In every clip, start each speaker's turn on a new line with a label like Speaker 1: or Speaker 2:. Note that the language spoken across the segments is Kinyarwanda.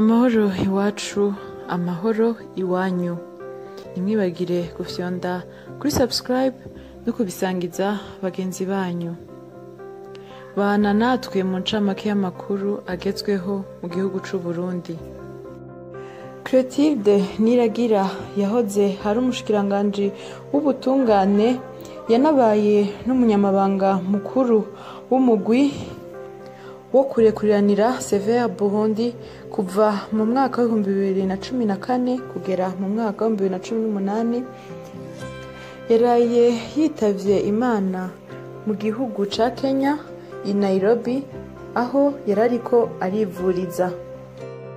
Speaker 1: amahoro iwacu amahoro iwanyu. Ntimwibagire gufyonda kuri subscribe no kubisangiza bagenzi banyu. Bana natwe mu ncamake y'amakuru agezweho mu gihugu c'u Burundi Clotilde Niragira yahoze hari umushikiranganji w'ubutungane yanabaye n'umunyamabanga mukuru w'umugwi wo kurekuriranira Severe Burundi kuva mu mwaka w'ibihumbi bibiri na cumi na kane kugera mu mwaka w'ibihumbi bibiri na cumi n'umunani yaraye yitavye Imana mu gihugu ca Kenya i Nairobi aho yari ariko arivuriza.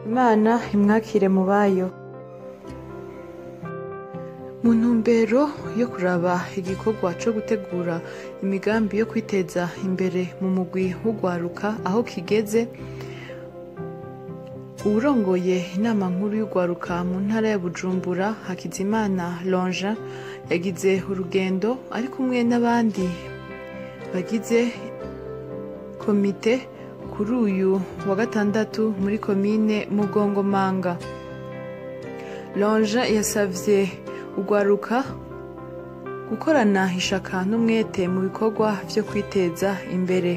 Speaker 1: Imana imwakire mu bayo. Mu ntumbero yo kuraba igikorwa co gutegura imigambi yo kwiteza imbere mu mugwi w'ugwaruka aho kigeze uwurongoye inama nkuru y'ugwaruka mu ntara ya bujumbura hakizimana lonja yagize urugendo ari kumwe n'abandi bagize komite kuri uyu wa gatandatu muri komine mugongomanga. Lonja yasavye ugwaruka gukorana ishaka n'umwete mu bikorwa vyo kwiteza imbere.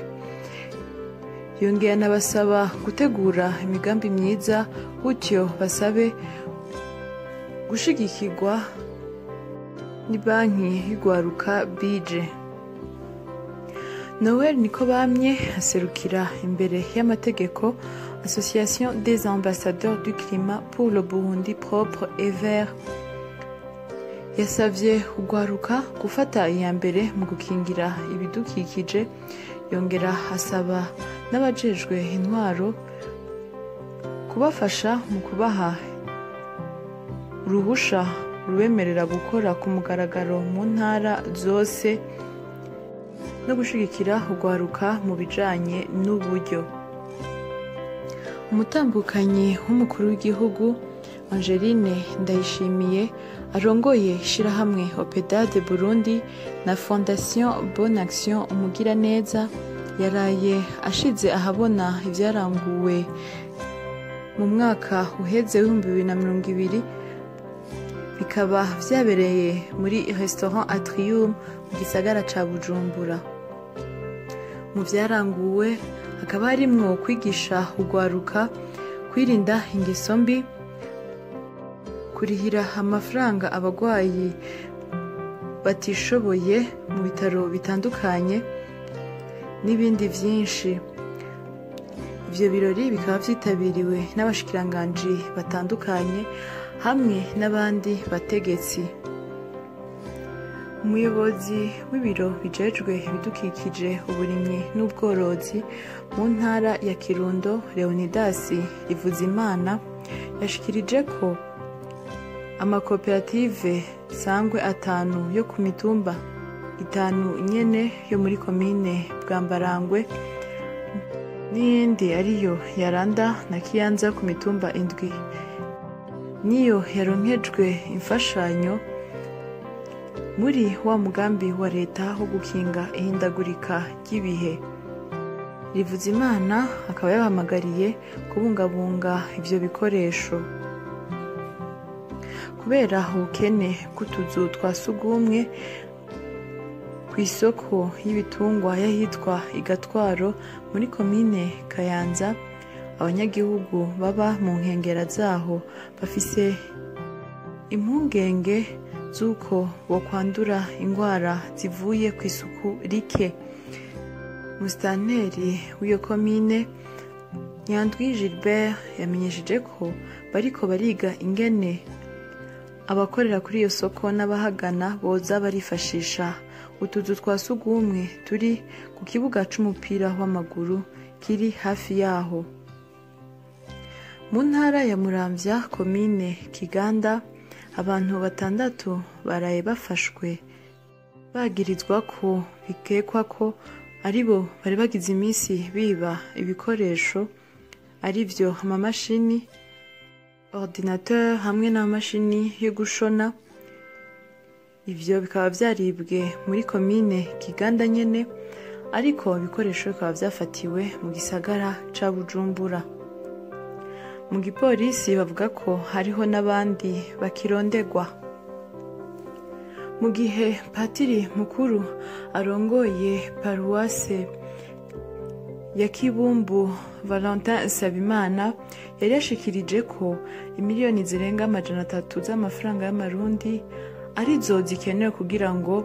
Speaker 1: Yongeye anabasaba gutegura imigambi myiza gutyo basabe gushigikirwa ni banki y'ugwaruka bije noel niko bamye aserukira imbere y'amategeko association des ambassadeurs du climat pour le burundi propre et vert. Yasavye ugwaruka gufata iya mbere mu gukingira ibidukikije yongera asaba n'abajejwe intwaro kubafasha mu kubaha uruhusha rubemerera gukora ku mugaragaro mu ntara zose no gushigikira ugwaruka mu bijanye n'uburyo. Umutambukanyi w'umukuru w'igihugu angeline ndayishimiye arongoye ishirahamwe opedade burundi na fondation bonne action umugiraneza. Yaraye ashize ahabona ivyaranguwe mu mwaka uheze w'ibihumbi bibiri na mirongo ibiri. Bikaba vyabereye muri restaurant atrium mu gisagara ca bujumbura. Mu vyaranguwe hakaba harimwo kwigisha ugwaruka kwirinda ingeso mbi kurihira amafaranga abagwayi batishoboye mu bitaro bitandukanye n'ibindi vyinshi ivyo birori bikaba vyitabiriwe n'abashikiranganji batandukanye hamwe n'abandi bategetsi. Umuyobozi w'ibiro bijejwe ibidukikije uburimyi n'ubworozi mu ntara ya kirundo leonidasi rivuzimana yashikirije ko amakoperative sangwe atanu yo ku mitumba itanu nyene yo muri komine bwambarangwe n'iyindi ariyo yaranda na kiyanza ku mitumba indwi. Niyo yaronkejwe imfashanyo muri wa mugambi wa leta wo gukinga ihindagurika ry'ibihe. Rivuze imana akaba yabahamagariye kubungabunga ivyo bikoresho. Kubera ubukene bw'utuzu twa sugumwe ku isoko y'ibitungwa y'ahitwa igatwaro muri komine kayanza. Abanyagihugu baba mu nkengera zaho bafise impungenge z'uko bokwandura indwara zivuye ku isuku rike. Musitanteri w'iyo komine nyandwi gilbert yamenyesheje ko bariko bariga ingene abakorera kuri iyo soko n'abahagana boza barifashisha. Utuzu twa sugumwe turi ku kibuga c'umupira w'amaguru kiri hafi yaho. Mu ntara ya muramvya komine kiganda abantu batandatu baraye bafashwe. Bagirizwa ko bikekwa ko ari bo bari bagize iminsi biba ibikoresho ari vyo amamashini ordinateur hamwe n'amamashini yo gushona. Ivyo bikaba vyaribwe muri komine kiganda nyene ariko ibikoresho bikaba vyafatiwe mu gisagara ca bujumbura. Mu gipolisi bavuga ko hariho n'abandi bakirondegwa. Mu gihe patiri mukuru arongoye paruwase ya kibumbu valentin nsabimana yari yashikirije ko imiliyoni zirenga amajana atatu z'amafaranga y'amarundi ari zo zikenewe kugira ngo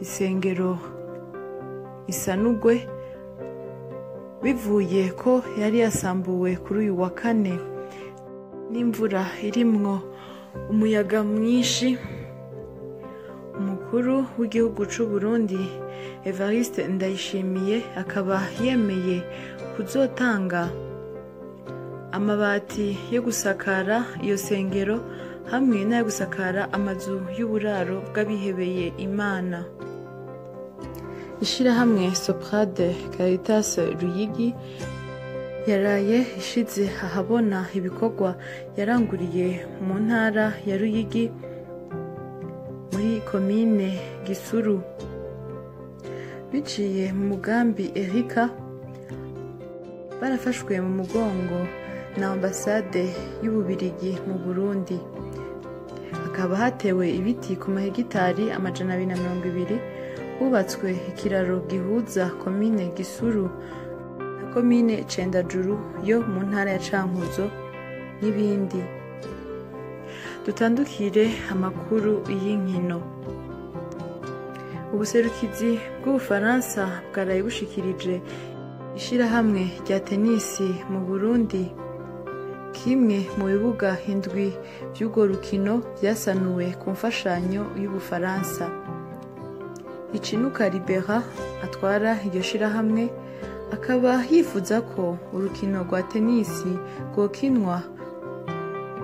Speaker 1: isengero isanugwe bivuye ko yari yasambuwe kuri uyu wa kane n'imvura irimwo. Umuyaga mwinshi umukuru w'igihugu c'u Burundi evariste ndayishimiye akaba yemeye kuzotanga amabati yo gusakara iyo sengero hamwe n'ayo gusakara amazu y'uburaro bw'abihebeye imana. Ishyirahamwe soprade caritas ruyigi yaraye ishize ahabona ibikorwa yaranguriye mu ntara ya ruyigi muri komine gisuru. Biciye mu mugambi erika barafashwe mu mugongo na ambasade y'ububirigi mu burundi. Hakaba hatewe ibiti ku mahegitari amajana abiri na mirongo ibiri hubatswe ikiraro gihuza komine gisuru na komine cendajuru yo mu ntara ya cankuzo n'ibindi. Dutandukire amakuru y'inkino. Ubuserukizi bw'ubufaransa bwaraye bushikirije ishyirahamwe rya tenisi mu burundi kimwe mu bibuga indwi by'urwo rukino byasanuwe ku mfashanyo y'ubufaransa. Icinuka libera atwara iryo shyirahamwe akaba yifuza ko urukino rwa tenisi rwokinwa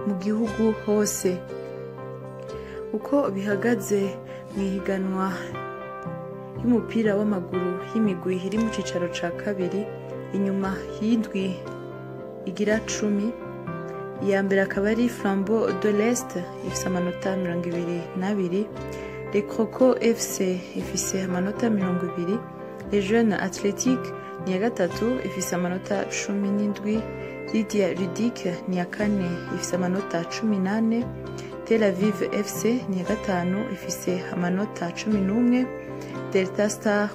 Speaker 1: mu gihugu hose. Uko bihagaze mu ihiganwa y'umupira w'amaguru y'imigwi iri mu cyicaro cya kabiri inyuma y'indwi igira cumi iya mbere akaba ari flambo de l'est ifite amanota mirongo ibiri n'abiri le croco fc amanota mirongo ibiri le jeune athletique ni iya gatatu ifise amanota cumi n'indwi lydia ludique ni iya kane ifise amanota cumi n'ane tel aviv fc ni iya gatanu ifise amanota cumi n'umwe. Delta star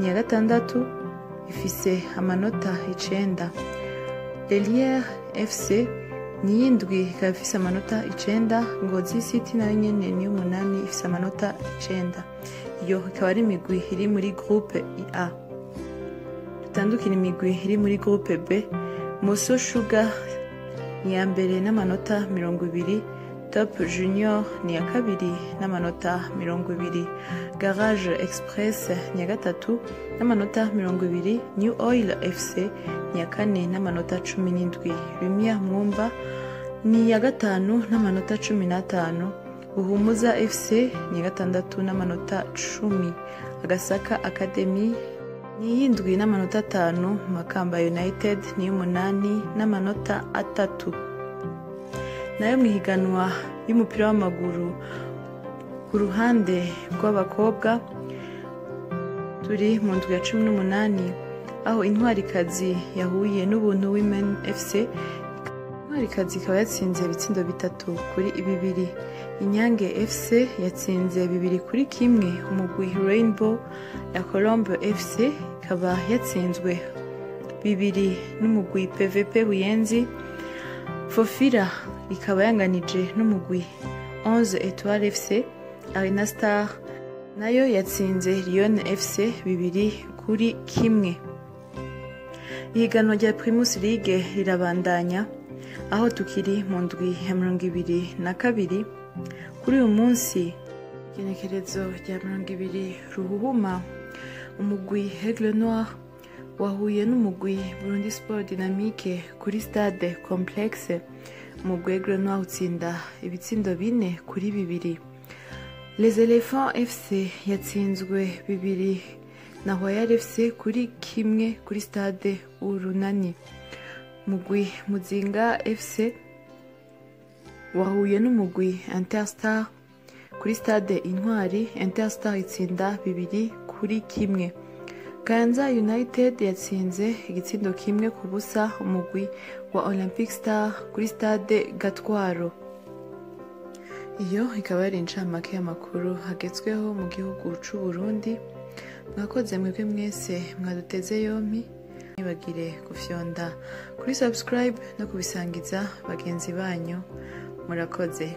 Speaker 1: ni iya gatandatu ifise amanota icenda. Leliere fc ni y'indwi ikaba ifise amanota icenda. Ngozi city na yo nyene ni y'umunani ifise amanota icenda. Iyo ikaba ari imigwi iri muri groupe a. Dutandukira imigwi iri muri groupe b. Moso sugar ni iya mbere n'amanota mirongo ibiri. Top junior ni iya kabiri n'amanota mirongo ibiri. Garage express ni iya gatatu n'amanota mirongo ibiri. New oil fc ni iya kane n'amanota cumi n'indwi. Lumiere mwumba ni iya gatanu n'amanota cumi n'atanu. Buhumuza fc ni iya gatandatu n'amanota cumi. Agasaka academy ni iy'indwi n'amanota atanu. Makamba united ni iy'umunani n'amanota atatu. Na yo mu ihiganwa y'umupira w'amaguru ku ruhande rw'abakobwa turi mu ndwi ya cumi n'umunani aho intwarikazi yahuye n'ubuntu women fc intwarikazi ikaba yatsinze ibitsindo bitatu kuri bibiri. Inyange fc yatsinze bibiri kuri kimwe. Umugwi rainbow ya colombe fc ikaba yatsinzwe bibiri n'umugwi pvp buyenzi. Fofira ikaba yanganije n'umugwi. 11 etoile fc arena star na yo yatsinze lyon fc bibiri kuri kimwe. Ihiganwa rya primus league rirabandanya aho tukiri mu ndwi ya mirongo ibiri na kabiri. Kuri uyu munsi igenekerezo rya mirongo ibiri ruhuhuma. Umugwi aigle noir wahuye n'umugwi burundi sport dynamique kuri stade complexe. Aigle noir utsinda ibitsindo bine kuri bibiri. Les elephants fc yatsinzwe bibiri na royal fc kuri kimwe kuri stade urunani. Mugwi muzinga fc wahuye n'umugwi interstar kuri stade intwari. Interstar itsinda bibiri kuri kimwe. Kayanza United yatsinze igitsindo kimwe ku busa umugwi wa Olympic Star kuri stade Gatwaro. Iyo ikaba yari incamake y'amakuru hagezweho mu gihugu c'u Burundi. Mwakoze mwebwe mwese mwaduteze yompi ntibagire gufyonda kuri subscribe no kubisangiza bagenzi banyu. Murakoze.